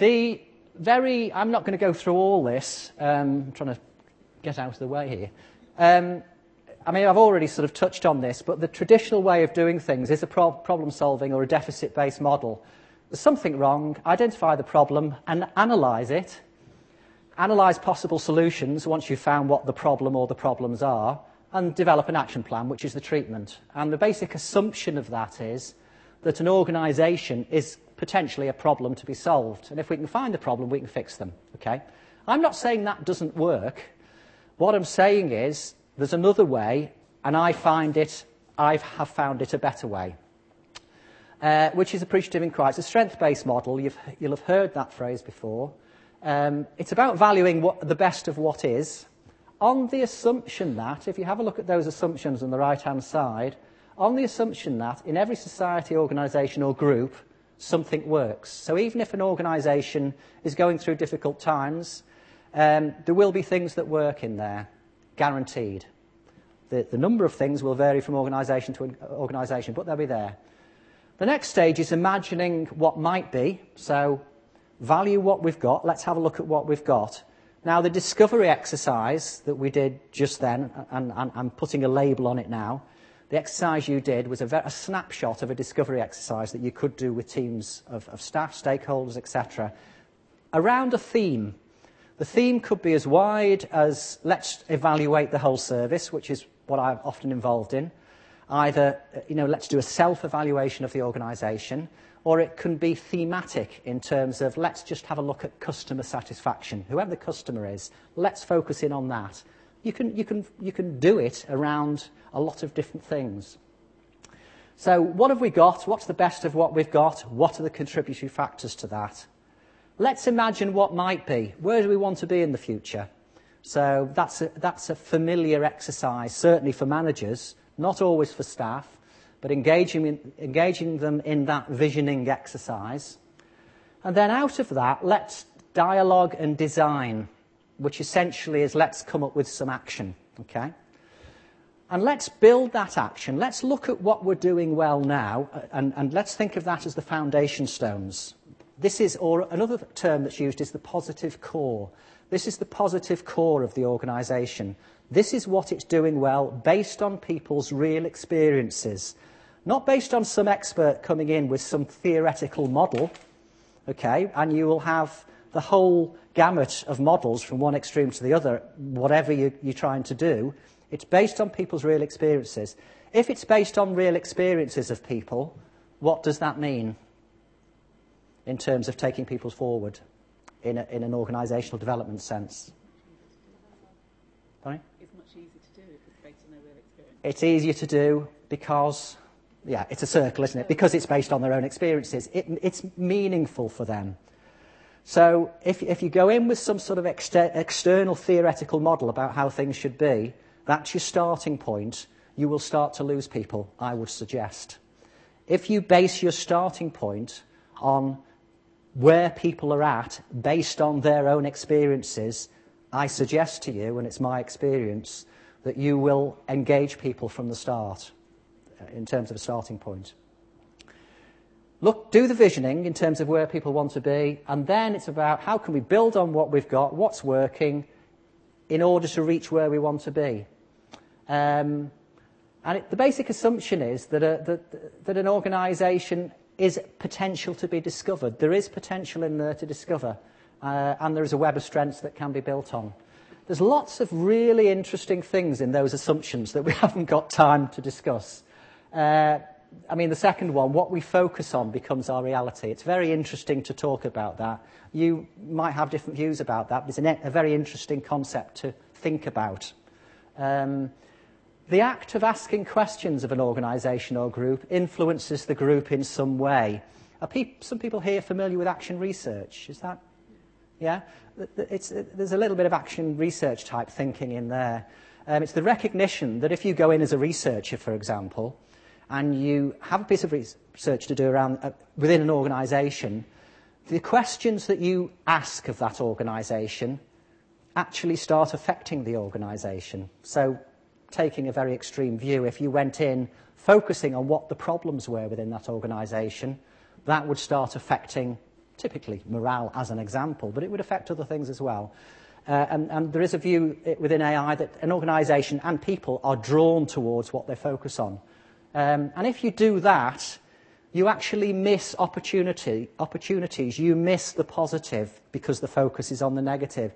the very, I'm not going to go through all this. Um, I'm trying to get out of the way here. Um, I mean, I've already sort of touched on this, but the traditional way of doing things is a pro- problem solving or a deficit based model. There's something wrong, identify the problem and analyse it. Analyse possible solutions once you've found what the problem or the problems are, and develop an action plan, which is the treatment. And the basic assumption of that is that an organisation is potentially a problem to be solved. And if we can find the problem, we can fix them. Okay? I'm not saying that doesn't work. What I'm saying is there's another way, and I find it, I have found it a better way, uh, which is appreciative inquiry. It's a strength-based model. You've, you'll have heard that phrase before. Um, it's about valuing what, the best of what is, on the assumption that, if you have a look at those assumptions on the right-hand side, on the assumption that in every society, organisation or group, something works. So even if an organisation is going through difficult times, um, there will be things that work in there, guaranteed. The, the number of things will vary from organisation to organisation, but they'll be there. The next stage is imagining what might be. So value what we've got. Let's have a look at what we've got. Now, the discovery exercise that we did just then, and, and I'm putting a label on it now, the exercise you did was a, a, snapshot of a discovery exercise that you could do with teams of, of staff, stakeholders, etc., around a theme. The theme could be as wide as let's evaluate the whole service, which is what I'm often involved in. Either, you know, let's do a self evaluation of the organisation, or it can be thematic in terms of let's just have a look at customer satisfaction. Whoever the customer is, let's focus in on that. You can, you can, you can do it around a lot of different things. So, what have we got? What's the best of what we've got? What are the contributory factors to that? Let's imagine what might be. Where do we want to be in the future? So that's a, that's a familiar exercise, certainly for managers, not always for staff, but engaging, in, engaging them in that visioning exercise. And then out of that, let's dialogue and design, which essentially is let's come up with some action. Okay? And let's build that action. Let's look at what we're doing well now, uh, and, and let's think of that as the foundation stones. This is, or another term that's used is the positive core. This is the positive core of the organisation. This is what it's doing well based on people's real experiences, not based on some expert coming in with some theoretical model, okay, and you will have the whole gamut of models from one extreme to the other, whatever you, you're trying to do. It's based on people's real experiences. If it's based on real experiences of people, what does that mean? in terms of taking people forward in, a, in an organisational development sense. Sorry? It's much easier to do if it's based on their real experience. It's easier to do because, yeah, it's a circle, isn't it? Because it's based on their own experiences. It, it's meaningful for them. So if, if you go in with some sort of exter- external theoretical model about how things should be, that's your starting point. You will start to lose people, I would suggest. If you base your starting point on where people are at based on their own experiences, I suggest to you, and it's my experience, that you will engage people from the start uh, in terms of a starting point. Look, do the visioning in terms of where people want to be, and then it's about how can we build on what we've got, what's working, in order to reach where we want to be. Um, and it, the basic assumption is that, a, that, that an organisation is potential to be discovered. There is potential in there to discover, uh, and there is a web of strengths that can be built on. There's lots of really interesting things in those assumptions that we haven't got time to discuss. Uh, I mean, the second one, what we focus on becomes our reality. It's very interesting to talk about that. You might have different views about that, but it's a very interesting concept to think about. Um, the act of asking questions of an organisation or group influences the group in some way. Are pe- some people here familiar with action research? Is that? Yeah? It's, there's a little bit of action research type thinking in there. Um, it's the recognition that if you go in as a researcher, for example, and you have a piece of research to do around, uh, within an organisation, the questions that you ask of that organisation actually start affecting the organisation. So taking a very extreme view, if you went in focusing on what the problems were within that organisation, that would start affecting typically morale as an example, but it would affect other things as well. Uh, and, and there is a view within AI that an organisation and people are drawn towards what they focus on. Um, and if you do that, you actually miss opportunity, opportunities. You miss the positive because the focus is on the negative.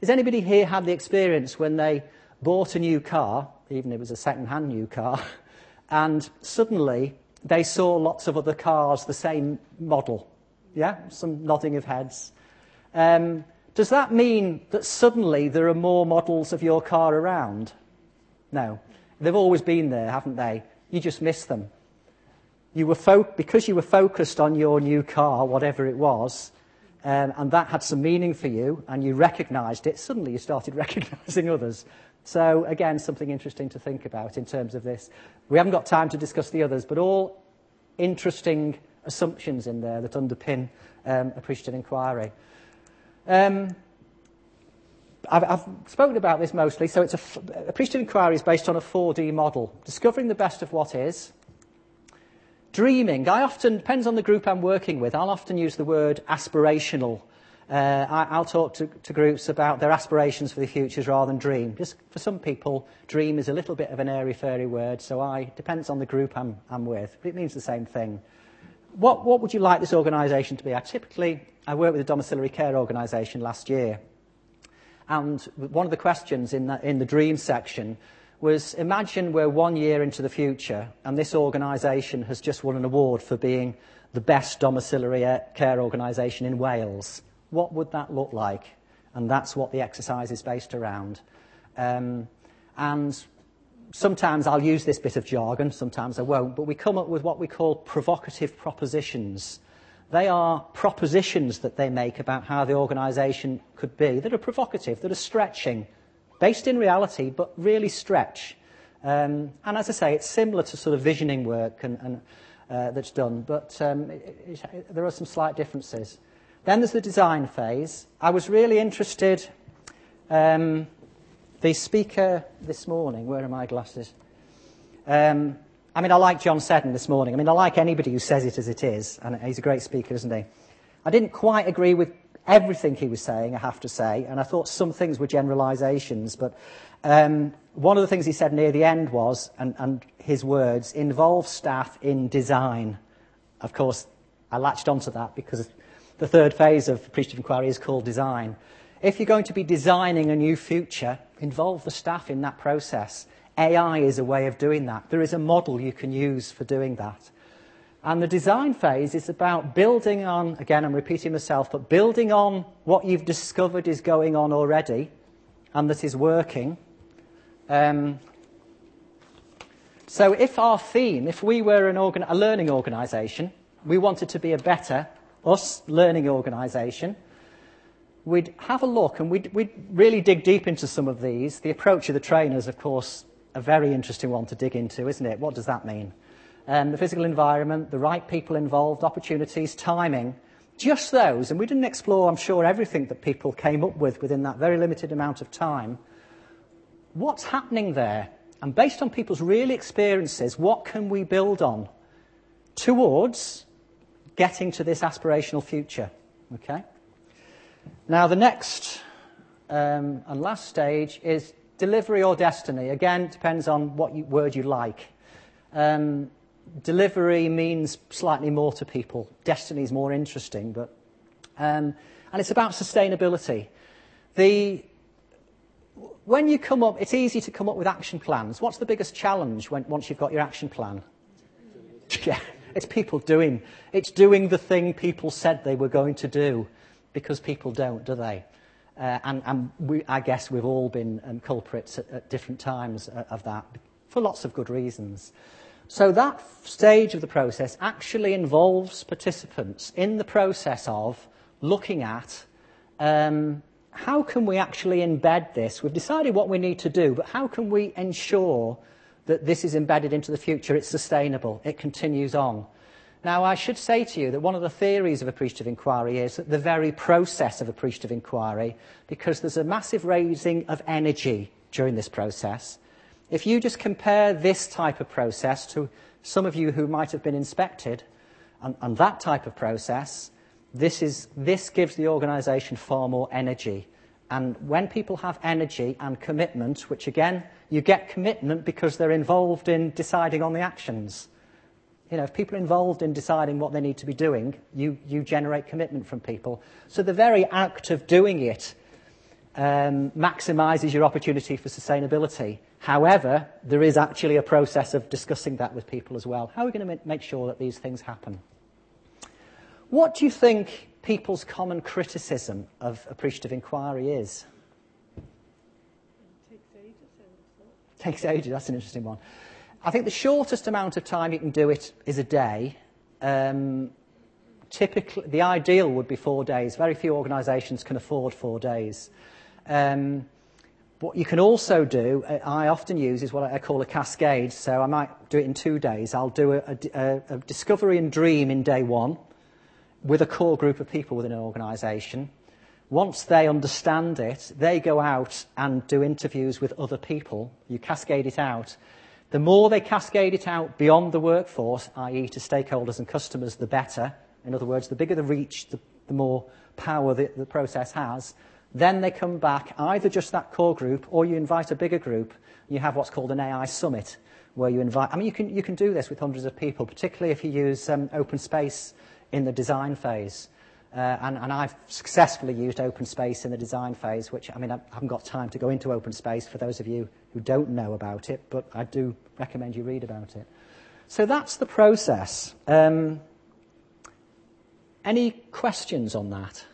Has anybody here had the experience when they bought a new car, even if it was a second-hand new car, and suddenly they saw lots of other cars the same model? Yeah, some nodding of heads. Um, does that mean that suddenly there are more models of your car around? No. They've always been there, haven't they? You just miss them. You were fo- because you were focused on your new car, whatever it was, um, and that had some meaning for you, and you recognized it, suddenly you started recognizing others. So, again, something interesting to think about in terms of this. We haven't got time to discuss the others, but all interesting assumptions in there that underpin um, appreciative inquiry. Um, I've, I've, spoken about this mostly. So, it's a, appreciative inquiry is based on a 4D model, discovering the best of what is. Dreaming, I often, depends on the group I'm working with, I'll often use the word aspirational. Uh, I, will talk to, to, groups about their aspirations for the futures rather than dream. Just for some people, dream is a little bit of an airy fairy word, so I depends on the group I'm, I'm with, but it means the same thing. What, what would you like this organisation to be? I typically, I worked with a domiciliary care organisation last year, and one of the questions in the, in the dream section was imagine we're one year into the future and this organisation has just won an award for being the best domiciliary care organisation in Wales. What would that look like? And that's what the exercise is based around. Um, and sometimes I'll use this bit of jargon, sometimes I won't, but we come up with what we call provocative propositions. They are propositions that they make about how the organisation could be that are provocative, that are stretching, based in reality, but really stretch. Um, and as I say, it's similar to sort of visioning work and, and, uh, that's done, but um, it, it, there are some slight differences. Then there's the design phase. I was really interested. Um, the speaker this morning, where are my glasses? Um, I mean, I like John Seddon this morning. I mean, I like anybody who says it as it is, and he's a great speaker, isn't he? I didn't quite agree with everything he was saying, I have to say, and I thought some things were generalizations, but um, one of the things he said near the end was, and, and his words, involve staff in design. Of course, I latched onto that because the third phase of appreciative inquiry is called design. If you're going to be designing a new future, involve the staff in that process. AI is a way of doing that. There is a model you can use for doing that. And the design phase is about building on, again, I'm repeating myself, but building on what you've discovered is going on already and that is working. Um, so, if our theme, if we were an organ- a learning organisation, we wanted to be a better, us learning organisation, we'd have a look and we'd, we'd really dig deep into some of these. The approach of the trainers, of course, a very interesting one to dig into, isn't it? What does that mean? um, the physical environment, the right people involved, opportunities, timing, just those, and we didn't explore, I'm sure, everything that people came up with within that very limited amount of time. What's happening there? And based on people's real experiences, what can we build on towards getting to this aspirational future? Okay? Now, the next um, and last stage is delivery or destiny. Again, depends on what you, word you like. Um, delivery means slightly more to people. Destiny is more interesting, but um, and it's about sustainability. The when you come up, it's easy to come up with action plans. What's the biggest challenge when, once you've got your action plan? Yeah, it's people doing. It's doing the thing people said they were going to do, because people don't, do they? Uh, and, and we, I guess we've all been um, culprits at, at different times uh, of that, for lots of good reasons. So that stage of the process actually involves participants in the process of looking at um, how can we actually embed this? We've decided what we need to do, but how can we ensure that this is embedded into the future? It's sustainable. It continues on. Now, I should say to you that one of the theories of appreciative inquiry is that the very process of appreciative inquiry, because there's a massive raising of energy during this process, if you just compare this type of process to some of you who might have been inspected and, and that type of process, This, is, this gives the organisation far more energy. And when people have energy and commitment, which again, you get commitment because they're involved in deciding on the actions. You know, if people are involved in deciding what they need to be doing, you, you generate commitment from people. So the very act of doing it um, maximises your opportunity for sustainability. However, there is actually a process of discussing that with people as well. How are we going to make sure that these things happen? What do you think people's common criticism of appreciative inquiry is? It takes ages. Takes ages, that's an interesting one. I think the shortest amount of time you can do it is a day. Um, typically, the ideal would be four days. Very few organisations can afford four days. Um, what you can also do, uh, I often use, is what I call a cascade. So I might do it in two days. I'll do a, a, a discovery and dream in day one with a core group of people within an organisation. Once they understand it, they go out and do interviews with other people. You cascade it out. The more they cascade it out beyond the workforce, i.e., to stakeholders and customers, the better. In other words, the bigger the reach, the, the more power the, the process has. Then they come back, either just that core group, or you invite a bigger group. You have what's called an AI summit, where you invite. I mean, you can, you can do this with hundreds of people, particularly if you use um, open space in the design phase. Uh, and, and I've successfully used open space in the design phase, which, I mean, I haven't got time to go into open space for those of you who don't know about it, but I do recommend you read about it. So that's the process. Um, any questions on that?